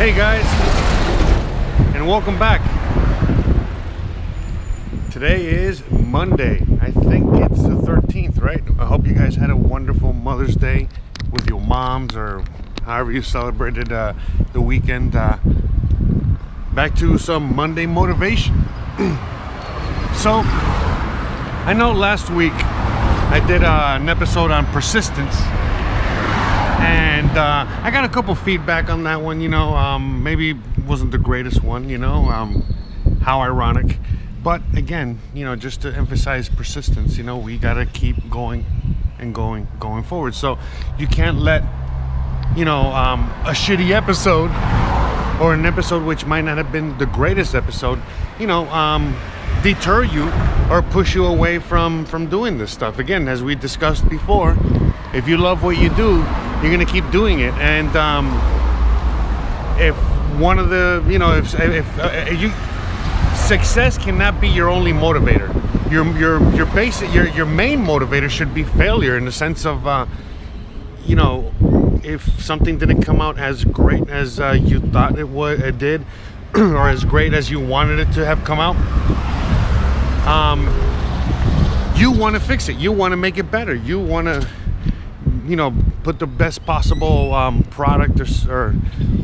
Hey guys, and welcome back. Today is Monday. I think it's the 13th, right? I hope you guys had a wonderful Mother's Day with your moms or however you celebrated uh, the weekend. Uh, back to some Monday motivation. so, I know last week I did uh, an episode on persistence and uh, I got a couple feedback on that one. You know, um, maybe wasn't the greatest one. You know, um, how ironic. But again, you know, just to emphasize persistence. You know, we gotta keep going and going, going forward. So you can't let, you know, um, a shitty episode or an episode which might not have been the greatest episode, you know, um, deter you or push you away from from doing this stuff. Again, as we discussed before, if you love what you do, you're gonna keep doing it. And um, if one of the, you know, if if, uh, you success cannot be your only motivator. Your your your basic your your main motivator should be failure in the sense of, uh, you know, if something didn't come out as great as uh, you thought it would it did, or as great as you wanted it to have come out, um, you want to fix it. You want to make it better. You want to you know put the best possible um, product or, or,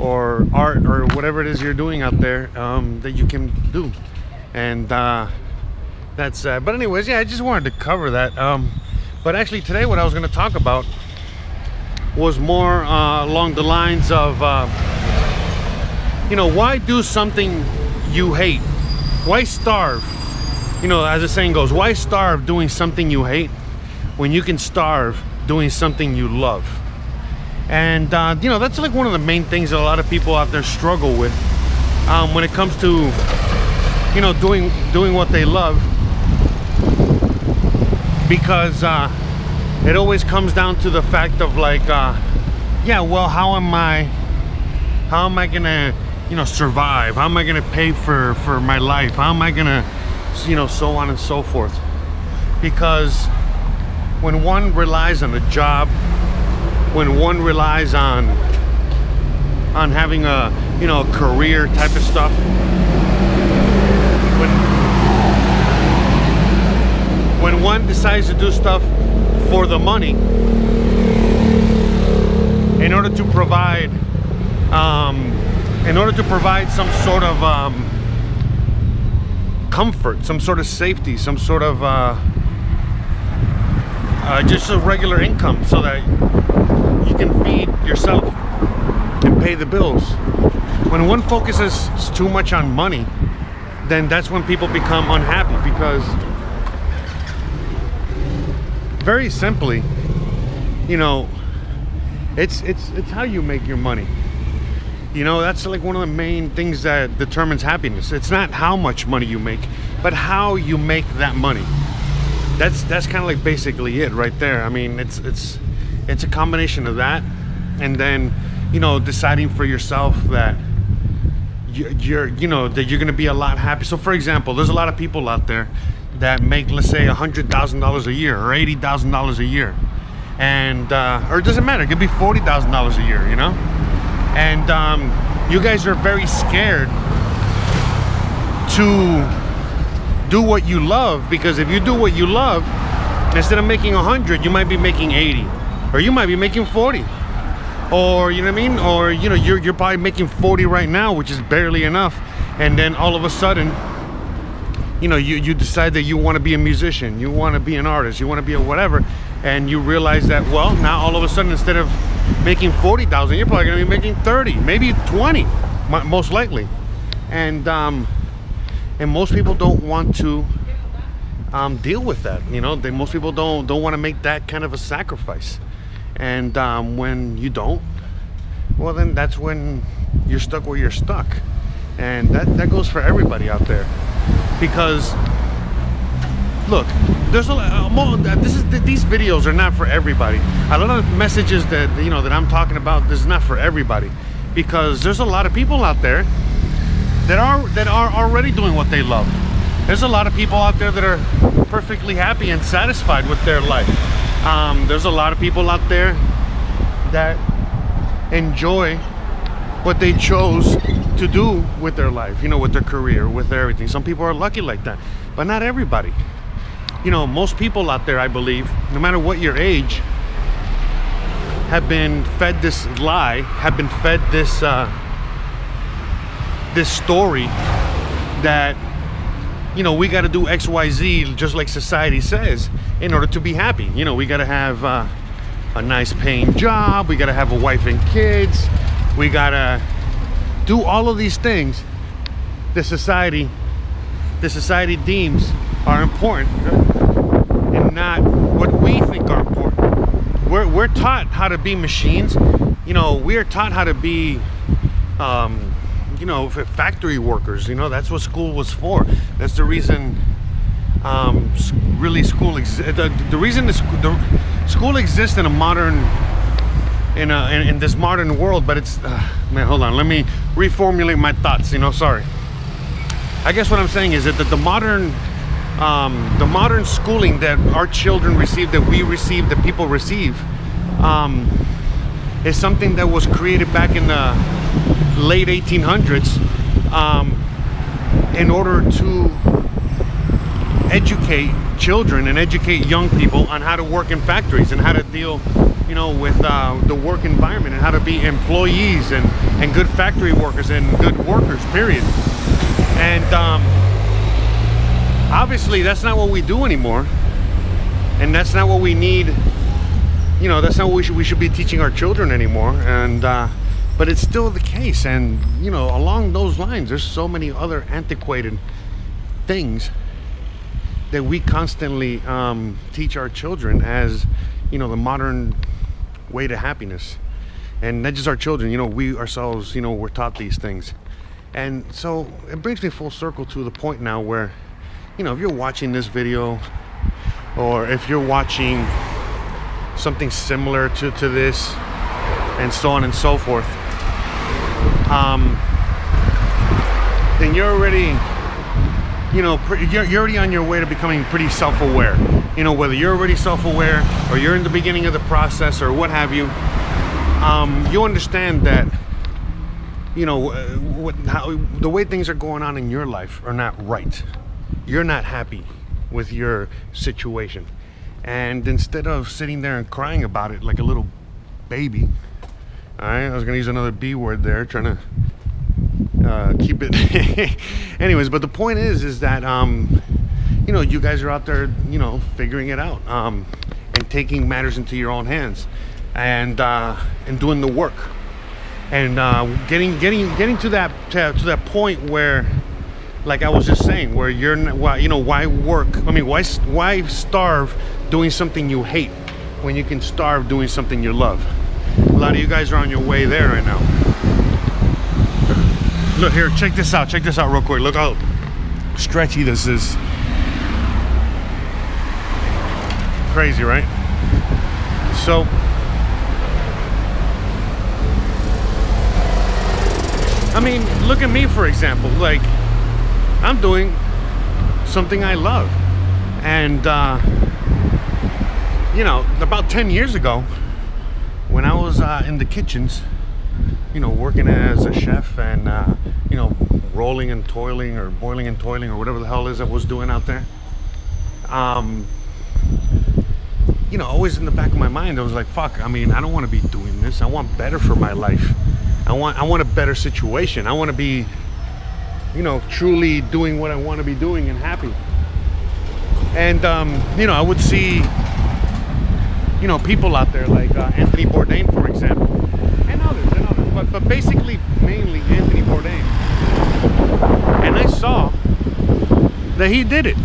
or art or whatever it is you're doing out there um, that you can do. And uh, that's uh, but anyways yeah I just wanted to cover that um, but actually today what I was going to talk about was more uh, along the lines of uh, you know why do something you hate? Why starve? You know as the saying goes why starve doing something you hate when you can starve doing something you love. And, uh, you know, that's like one of the main things that a lot of people out there struggle with um, when it comes to, you know, doing, doing what they love. Because uh, it always comes down to the fact of like, uh, yeah, well, how am I, how am I gonna, you know, survive? How am I gonna pay for, for my life? How am I gonna, you know, so on and so forth? Because when one relies on a job, when one relies on on having a you know career type of stuff, when when one decides to do stuff for the money in order to provide um, in order to provide some sort of um, comfort, some sort of safety, some sort of uh, uh, just a regular income so that you can feed yourself and pay the bills. When one focuses too much on money, then that's when people become unhappy because very simply, you know, it's it's it's how you make your money. You know, that's like one of the main things that determines happiness. It's not how much money you make, but how you make that money that's that's kind of like basically it right there. I mean, it's it's it's a combination of that, and then you know deciding for yourself that you're you know that you're gonna be a lot happy. So, for example, there's a lot of people out there that make let's say a hundred thousand dollars a year or eighty thousand dollars a year, and uh, or it doesn't matter. It could be forty thousand dollars a year, you know, and um, you guys are very scared to do what you love because if you do what you love instead of making 100 you might be making 80 or you might be making 40 or you know what I mean? Or you know you're, you're probably making 40 right now which is barely enough. And then all of a sudden you know you, you decide that you want to be a musician you want to be an artist you want to be a whatever and you realize that well now all of a sudden instead of making 40,000 you're probably gonna be making 30 maybe 20 most likely. And um, and most people don't want to um, deal with that you know? They most people don't don't want to make that kind of a sacrifice. And um, when you don't well then that's when you're stuck where you're stuck. And that that goes for everybody out there. Because look there's a uh, this is these videos are not for everybody. A lot of messages that you know that i'm talking about this is not for everybody. Because there's a lot of people out there that are that are already doing what they love. There's a lot of people out there that are perfectly happy and satisfied with their life. Um, there's a lot of people out there that enjoy what they chose to do with their life, you know, with their career, with their everything. Some people are lucky like that, but not everybody. You know, most people out there, I believe, no matter what your age, have been fed this lie, have been fed this uh, this story that you know we got to do X, Y, Z, just like society says, in order to be happy. You know, we got to have uh, a nice paying job, we got to have a wife and kids, we got to do all of these things the society the society deems are important and not what we think are important we're, we're taught how to be machines you know we're taught how to be um, you know factory workers you know that's what school was for that's the reason um, really school the, the reason the, the school exists in a modern in, a, in, in, this modern world, but it's, uh, man, hold on, let me reformulate my thoughts, you know, sorry. I guess what I'm saying is that the, the modern, um, the modern schooling that our children receive, that we receive, that people receive, um, is something that was created back in the late 1800s um, in order to educate children and educate young people on how to work in factories and how to deal you know, with uh, the work environment and how to be employees and, and good factory workers and good workers, period. And um, obviously that's not what we do anymore. And that's not what we need, you know, that's not what we should, we should be teaching our children anymore. And, uh, but it's still the case. And, you know, along those lines, there's so many other antiquated things that we constantly um, teach our children as, you know, the modern way to happiness. And not just our children, you know, we ourselves, you know, we're taught these things. And so it brings me full circle to the point now where, you know, if you're watching this video or if you're watching something similar to, to this and so on and so forth, um, then you're already, you know, you're, already on your way to becoming pretty self-aware you know, whether you're already self-aware or you're in the beginning of the process or what have you, um, you understand that, you know, uh, what, how, the way things are going on in your life are not right. You're not happy with your situation. And instead of sitting there and crying about it like a little baby, all right, I was gonna use another B word there, trying to uh, keep it. Anyways, but the point is, is that um, you know, you guys are out there, you know, figuring it out um, and taking matters into your own hands and uh, and doing the work and uh, getting getting getting to that to, to, that point where, like I was just saying, where you're why you know why work? I mean, why why starve doing something you hate when you can starve doing something you love? A lot of you guys are on your way there right now. Look here, check this out. Check this out real quick. Look how stretchy this is. crazy, right? So, I mean, look at me, for example. Like, I'm doing something I love. And, uh, you know, about 10 years ago, when I was uh, in the kitchens, you know, working as a chef and, uh, you know, rolling and toiling or boiling and toiling or whatever the hell is I was doing out there. Um, you know, always in the back of my mind, I was like, fuck, I mean, I don't want to be doing this. I want better for my life. I want, I want a better situation. I want to be, you know, truly doing what I want to be doing and happy. And, um, you know, I would see, you know, people out there like uh, Anthony Bourdain, for example, and others, and others, but, but basically mainly Anthony Bourdain. And I saw that he did it.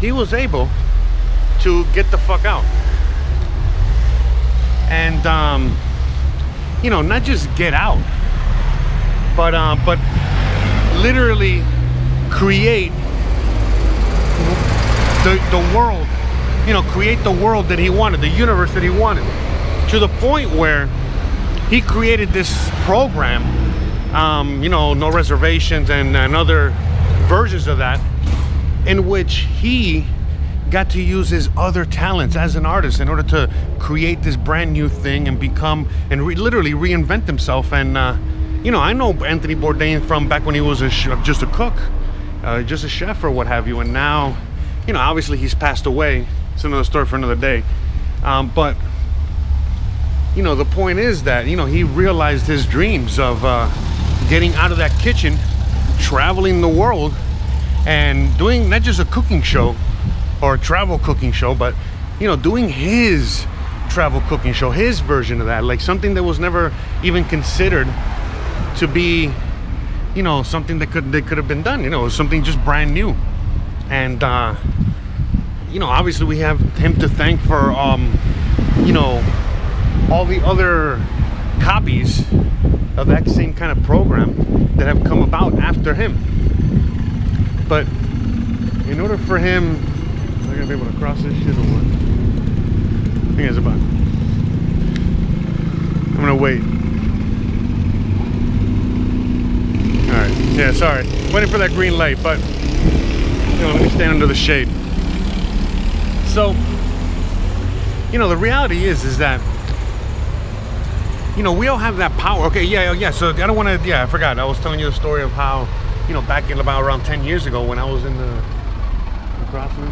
He was able to get the fuck out. And um, you know, not just get out, but uh, but literally create the the world. You know, create the world that he wanted, the universe that he wanted, to the point where he created this program. Um, you know, no reservations and, and other versions of that, in which he got to use his other talents as an artist in order to create this brand new thing and become and re literally reinvent himself and uh, you know, I know Anthony Bourdain from back when he was a just a cook, uh, just a chef or what have you, and now, you know, obviously he's passed away. It's another story for another day. Um, but you know, the point is that you know he realized his dreams of uh, getting out of that kitchen, traveling the world, and doing not just a cooking show or a travel cooking show, but you know, doing his travel cooking show, his version of that, like something that was never even considered to be, you know, something that could that could have been done. You know, something just brand new, and uh, you know, obviously we have him to thank for, um, you know, all the other copies of that same kind of program that have come about after him. But in order for him, I gonna be able to cross this shit or what? I think it's about. I'm gonna wait. All right. Yeah. Sorry. Waiting for that green light, but you know, let me stand under the shade. So, you know, the reality is, is that you know, we all have that power. Okay, yeah, yeah. So I don't want to. Yeah, I forgot. I was telling you the story of how, you know, back in about around 10 years ago when I was in the, the crossing.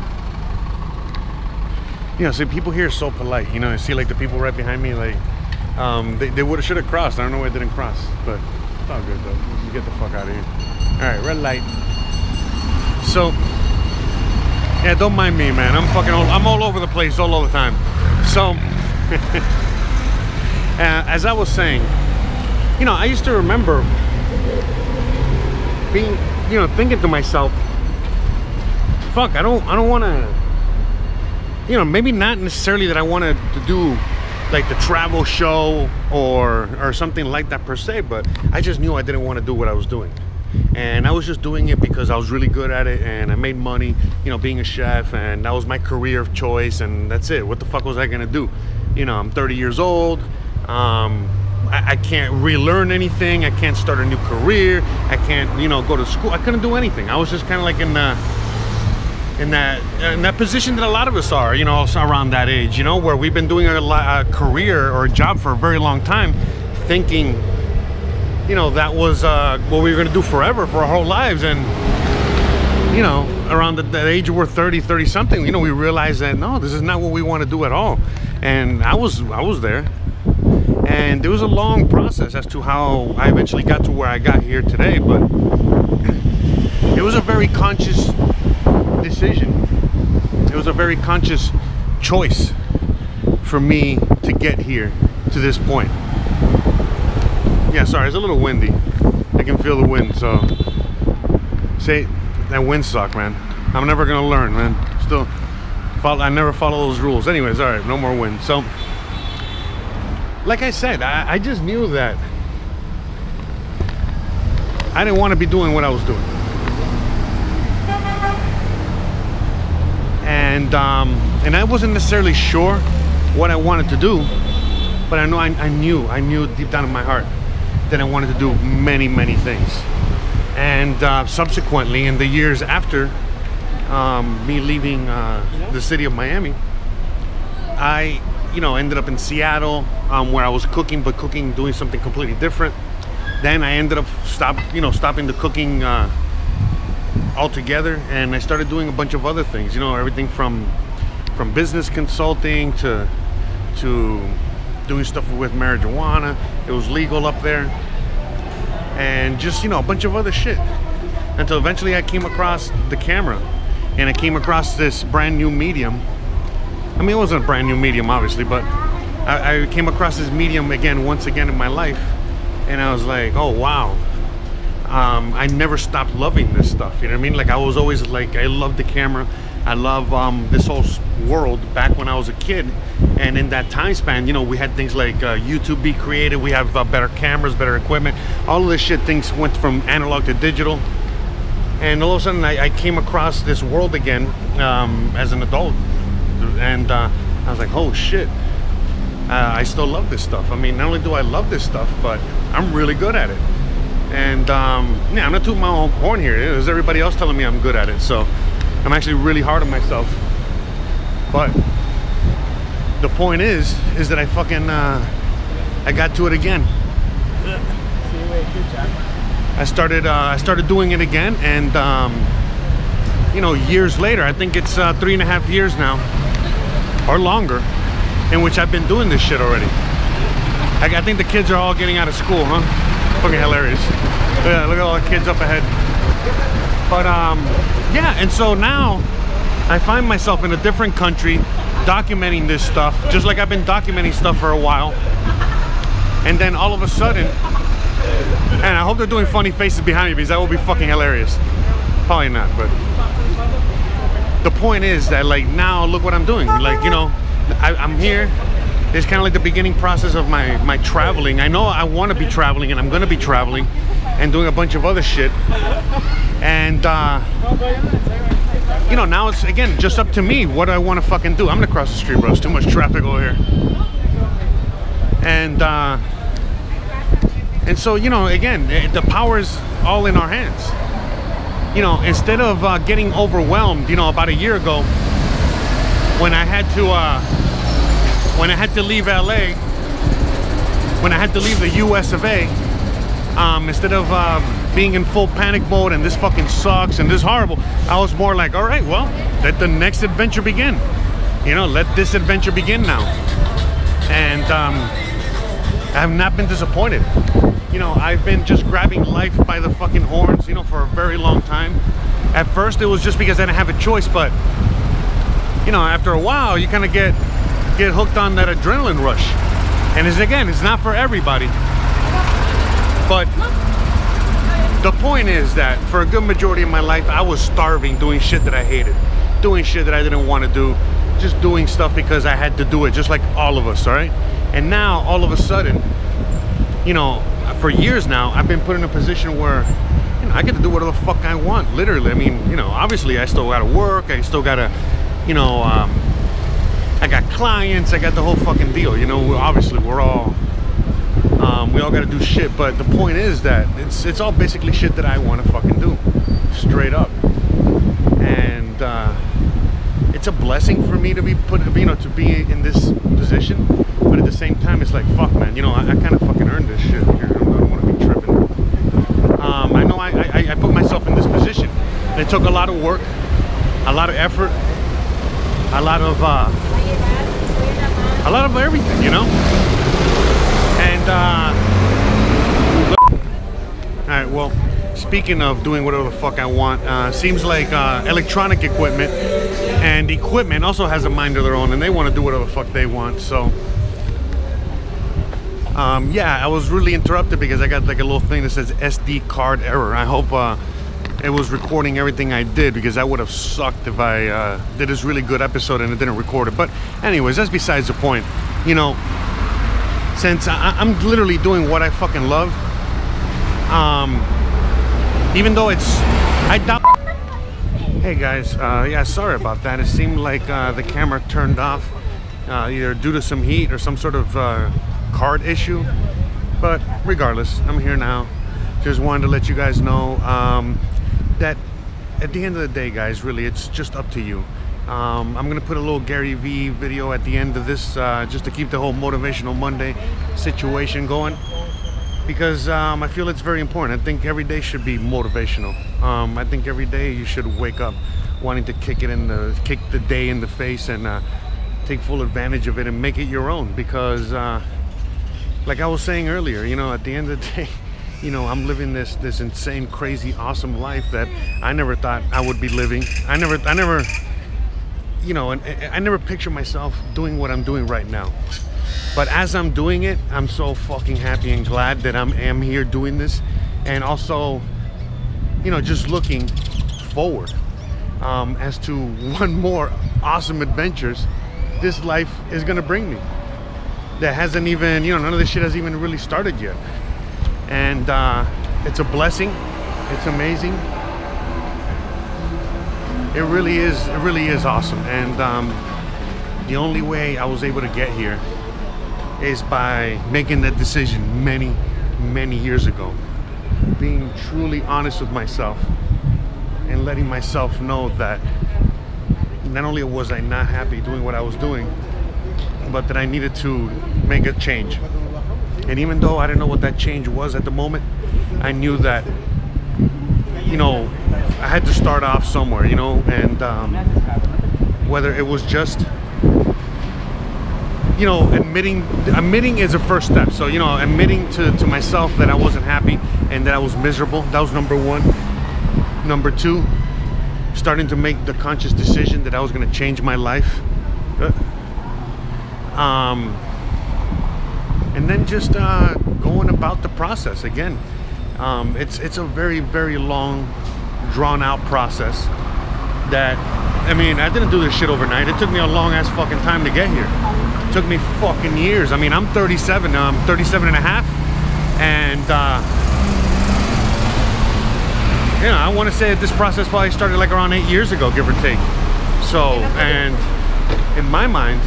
You know, see, people here are so polite. You know, I see like the people right behind me, like, um, they, they would have should have crossed. I don't know why they didn't cross, but it's all good though. Let's get the fuck out of here. All right, red light. So, yeah, don't mind me, man. I'm fucking. All, I'm all over the place all, the time. So. Uh, as I was saying, you know, I used to remember being, you know, thinking to myself, fuck, I don't, I don't want to, you know, maybe not necessarily that I wanted to do like the travel show or or something like that per se, but I just knew I didn't want to do what I was doing. And I was just doing it because I was really good at it and I made money, you know, being a chef and that was my career of choice and that's it. What the fuck was I gonna do? You know, I'm 30 years old. Um, I, I, can't relearn anything. I can't start a new career. I can't, you know, go to school. I couldn't do anything. I was just kind of like in the, in that in that position that a lot of us are, you know, around that age, you know, where we've been doing a, a career or a job for a very long time, thinking, you know, that was uh, what we were going to do forever for our whole lives, and you know, around the, the age we're 30, 30 something, you know, we realized that no, this is not what we want to do at all, and I was I was there. And it was a long process as to how I eventually got to where I got here today but it was a very conscious decision. It was a very conscious choice for me to get here to this point yeah sorry it's a little windy. I can feel the wind so. Say that wind suck man. I'm never gonna learn man. Still follow, I never follow those rules. Anyways all right no more wind. So like I said, I, I just knew that I didn't want to be doing what I was doing. And um, and I wasn't necessarily sure what I wanted to do, but I know I, I knew, I knew deep down in my heart that I wanted to do many, many things. And uh, subsequently, in the years after um, me leaving uh, the city of Miami, I you know, ended up in Seattle um, where I was cooking, but cooking, doing something completely different. Then I ended up stop, you know, stopping the cooking uh, altogether, and I started doing a bunch of other things. You know, everything from from business consulting to to doing stuff with marijuana. It was legal up there, and just you know a bunch of other shit. Until eventually I came across the camera, and I came across this brand new medium I mean, it wasn't a brand new medium, obviously, but I, I, came across this medium again, once again in my life, and I was like, oh wow. Um, I never stopped loving this stuff. You know what I mean? Like I was always like, I love the camera. I love um, this whole world back when I was a kid. And in that time span, you know, we had things like uh, YouTube be created. We have uh, better cameras, better equipment. All of this shit, things went from analog to digital. And all of a sudden, I, I came across this world again um, as an adult and uh, I was like, oh shit. Uh, I still love this stuff. I mean, not only do I love this stuff, but I'm really good at it. And um, yeah, I'm not tooting my own horn here. There's everybody else telling me I'm good at it. So I'm actually really hard on myself. But the point is, is that I fucking, uh, I got to it again. I started uh, I started doing it again, and um, you know, years later, I think it's uh, three and a half years now, or longer, in which I've been doing this shit already. I, I think the kids are all getting out of school, huh? Fucking hilarious. Yeah, look at all the kids up ahead. But um, yeah, and so now I find myself in a different country documenting this stuff, just like I've been documenting stuff for a while. And then all of a sudden, and I hope they're doing funny faces behind me because that will be fucking hilarious. Probably not, but the point is that like now look what I'm doing. Like, you know, I, I'm here. It's kind of like the beginning process of my, my traveling. I know I want to be traveling and I'm going to be traveling and doing a bunch of other shit. And, uh, you know, now it's, again, just up to me what I want to fucking do. I'm to cross the street, bro. It's too much traffic over here. And, uh, and so, you know, again, eh, the power is all in our hands. You know, instead of uh, getting overwhelmed, you know, about a year ago, when I had to, uh, when I had to leave LA, when I had to leave the US of A, um, instead of uh, being in full panic mode and this fucking sucks and this horrible, I was more like, all right, well, let the next adventure begin. You know, let this adventure begin now. And um, I have not been disappointed you know, I've been just grabbing life by the fucking horns, you know, for a very long time. At first, it was just because I didn't have a choice, but, you know, after a while, you kind of get get hooked on that adrenaline rush. And it's, again, it's not for everybody. But the point is that for a good majority of my life, I was starving doing shit that I hated. Doing shit that I didn't want to do. Just doing stuff because I had to do it, just like all of us, all right? And now, all of a sudden, you know, for years now, I've been put in a position where you know, I get to do whatever the fuck I want, literally. I mean, you know, obviously I still gotta work, I still gotta, you know, um, I got clients, I got the whole fucking deal. You know, obviously we're all, um, we all gotta do shit, but the point is that it's, it's all basically shit that I wanna fucking do, straight up. And, uh, it's a blessing for me to be put, you know, to be in this position. But at the same time, it's like, fuck, man, you know, I, I kind of fucking earned this shit here. I don't want to be tripping. Um, I know I, I, I put myself in this position. It took a lot of work, a lot of effort, a lot of, uh, a lot of everything, you know? And, uh, all right, well, speaking of doing whatever the fuck I want, uh, seems like uh, electronic equipment and equipment also has a mind of their own and they want to do whatever the fuck they want. So, um, yeah, I was really interrupted because I got like a little thing that says SD card error. I hope uh, it was recording everything I did because that would have sucked if I uh, did this really good episode and it didn't record it. But anyways, that's besides the point. You know, since I, am literally doing what I fucking love, um, even though it's, I doubt. Hey guys, uh, yeah, sorry about that. It seemed like uh, the camera turned off uh, either due to some heat or some sort of uh, card issue. But regardless, I'm here now. Just wanted to let you guys know um, that at the end of the day, guys, really, it's just up to you. Um, I'm gonna put a little Gary Vee video at the end of this uh, just to keep the whole motivational Monday situation going because um, I feel it's very important. I think every day should be motivational. Um, I think every day you should wake up wanting to kick it in the kick the day in the face and uh, take full advantage of it and make it your own because uh, like I was saying earlier, you know, at the end of the day, you know, I'm living this this insane, crazy, awesome life that I never thought I would be living. I never, I never, you know, and I never picture myself doing what I'm doing right now. But as I'm doing it, I'm so fucking happy and glad that I'm am here doing this, and also, you know, just looking forward um, as to one more awesome adventures this life is gonna bring me that hasn't even, you know, none of this shit has even really started yet. And uh, it's a blessing. It's amazing. It really is, it really is awesome. And um, the only way I was able to get here is by making that decision many, many years ago. Being truly honest with myself and letting myself know that not only was I not happy doing what I was doing, but that I needed to make a change. And even though I didn't know what that change was at the moment, I knew that, you know, I had to start off somewhere, you know, and um, whether it was just, you know, admitting, admitting is a first step. So, you know, admitting to, to myself that I wasn't happy and that I was miserable. That was number one. Number two, starting to make the conscious decision that I was going to change my life. Uh, um, and then just uh, going about the process again. Um, it's it's a very very long, drawn out process. That I mean, I didn't do this shit overnight. It took me a long ass fucking time to get here. It took me fucking years. I mean, I'm 37 now. I'm 37 and a half, and. Uh, you know, I want to say that this process probably started like around eight years ago, give or take. So, and in my mind,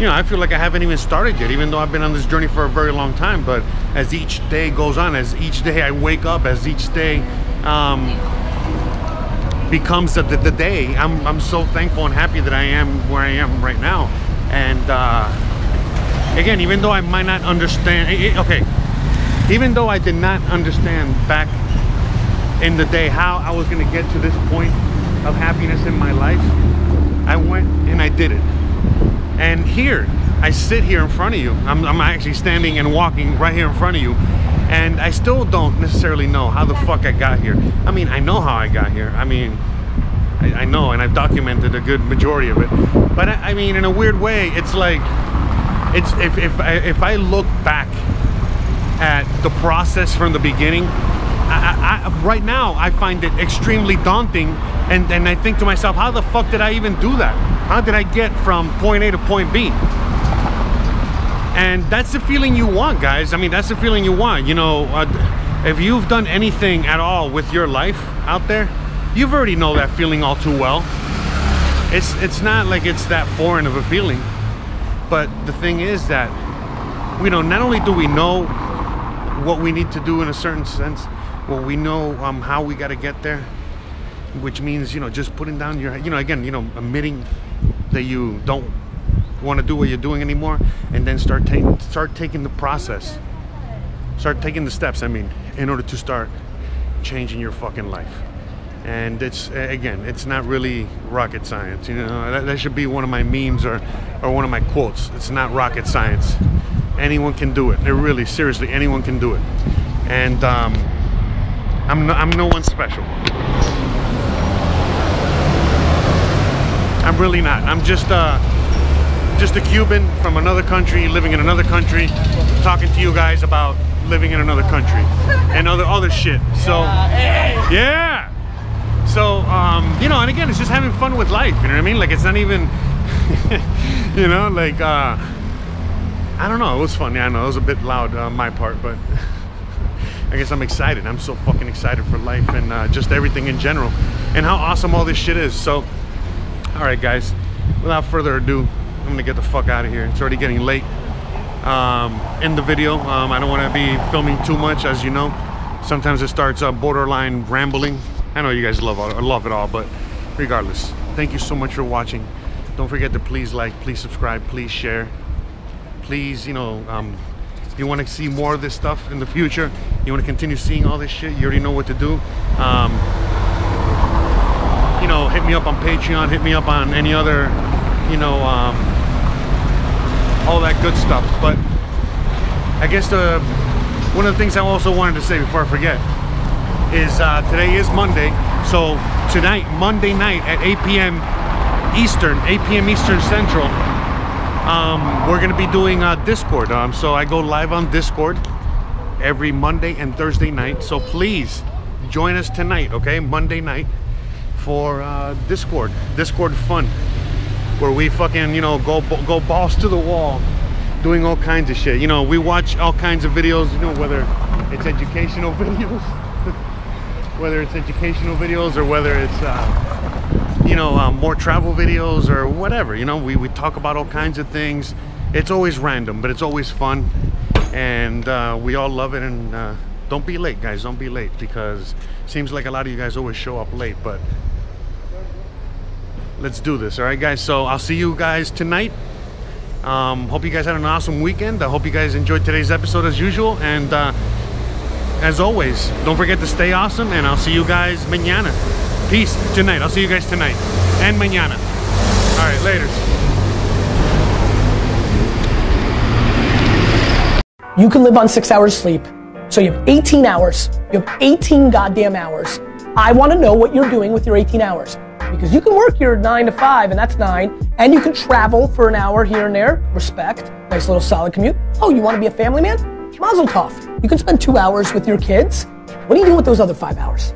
you know, I feel like I haven't even started yet, even though I've been on this journey for a very long time. But as each day goes on, as each day I wake up, as each day um, becomes the, the, day, I'm, I'm so thankful and happy that I am where I am right now. And uh, again, even though I might not understand, it, okay, even though I did not understand back in the day how I was going to get to this point of happiness in my life, I went and I did it. And here, I sit here in front of you. I'm, I'm actually standing and walking right here in front of you. And I still don't necessarily know how the fuck I got here. I mean, I know how I got here. I mean, I, I know, and I've documented a good majority of it. But I, I mean, in a weird way, it's like, it's if, if, I, if I look back at the process from the beginning, I, I, right now I find it extremely daunting and, and I think to myself how the fuck did I even do that how did I get from point A to point B? And that's the feeling you want guys. I mean that's the feeling you want you know uh, if you've done anything at all with your life out there you've already know that feeling all too well. It's it's not like it's that foreign of a feeling but the thing is that you know not only do we know what we need to do in a certain sense well we know um, how we got to get there which means you know just putting down your you know again you know admitting that you don't want to do what you're doing anymore and then start taking start taking the process. Start taking the steps i mean in order to start changing your fucking life. And it's again it's not really rocket science you know? That, that should be one of my memes or or one of my quotes. It's not rocket science. Anyone can do it. It really seriously anyone can do it. And um, I'm no, I'm no one special. I'm really not. I'm just uh, just a Cuban from another country, living in another country, talking to you guys about living in another country and other other shit. So yeah. So um, you know, and again, it's just having fun with life. You know what I mean? Like it's not even, you know, like uh, I don't know. It was funny. I know it was a bit loud on my part, but. I guess I'm excited. I'm so fucking excited for life and uh, just everything in general and how awesome all this shit is. So, all right, guys, without further ado, I'm gonna get the fuck out of here. It's already getting late um, in the video. Um, I don't wanna be filming too much, as you know. Sometimes it starts uh, borderline rambling. I know you guys love, all, love it all, but regardless, thank you so much for watching. Don't forget to please like, please subscribe, please share. Please, you know, um, you want to see more of this stuff in the future, you want to continue seeing all this shit, you already know what to do. Um, you know, hit me up on Patreon, hit me up on any other, you know, um, all that good stuff. But I guess the one of the things I also wanted to say before I forget is uh, today is Monday. So tonight, Monday night at 8 p.m. Eastern, 8 p.m. Eastern Central, um, we're gonna be doing uh, Discord. Um, so I go live on Discord every Monday and Thursday night. So please join us tonight, okay? Monday night for uh, Discord, Discord fun, where we fucking you know go go balls to the wall, doing all kinds of shit. You know, we watch all kinds of videos. You know, whether it's educational videos, whether it's educational videos or whether it's uh, you know, um, more travel videos or whatever. You know, we, we talk about all kinds of things. It's always random, but it's always fun. And uh, we all love it. And uh, don't be late, guys. Don't be late because seems like a lot of you guys always show up late. But let's do this. All right, guys. So I'll see you guys tonight. Um, hope you guys had an awesome weekend. I hope you guys enjoyed today's episode as usual. And uh, as always, don't forget to stay awesome. And I'll see you guys mañana. Peace tonight. I'll see you guys tonight and mañana. All right, later. You can live on six hours sleep. So you have 18 hours. You have 18 goddamn hours. I want to know what you're doing with your 18 hours. Because you can work your nine to five, and that's nine, and you can travel for an hour here and there. Respect. Nice little solid commute. Oh, you want to be a family man? Mazel tov. You can spend two hours with your kids. What do you do with those other five hours?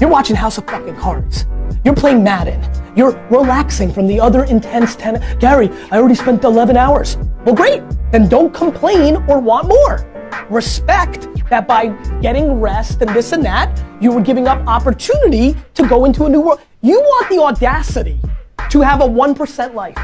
You're watching House of fucking Cards. You're playing Madden. You're relaxing from the other intense 10. Gary, I already spent 11 hours. Well, great. Then don't complain or want more. Respect that by getting rest and this and that, you were giving up opportunity to go into a new world. You want the audacity to have a 1% life.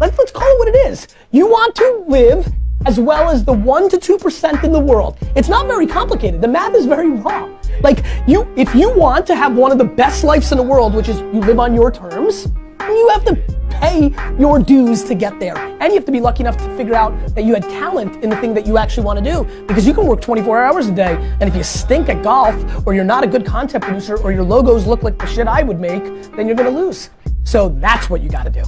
Let's, let's call it what it is. You want to live as well as the 1 to 2% in the world. It's not very complicated. The math is very raw. Like you if you want to have one of the best lives in the world, which is you live on your terms, you have to pay your dues to get there. And you have to be lucky enough to figure out that you had talent in the thing that you actually want to do. Because you can work 24 hours a day, and if you stink at golf, or you're not a good content producer, or your logos look like the shit I would make, then you're gonna lose. So that's what you gotta do.